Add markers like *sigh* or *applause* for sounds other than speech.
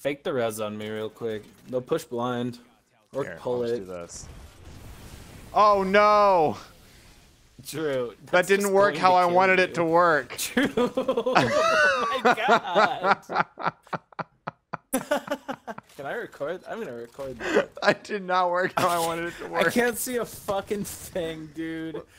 Fake the res on me real quick. They'll push blind. Or Here, pull it. Oh no! True. That didn't work how I wanted you. it to work. *laughs* True. *laughs* oh my god. *laughs* Can I record? I'm gonna record that. I did not work how I wanted it to work. I can't see a fucking thing, dude.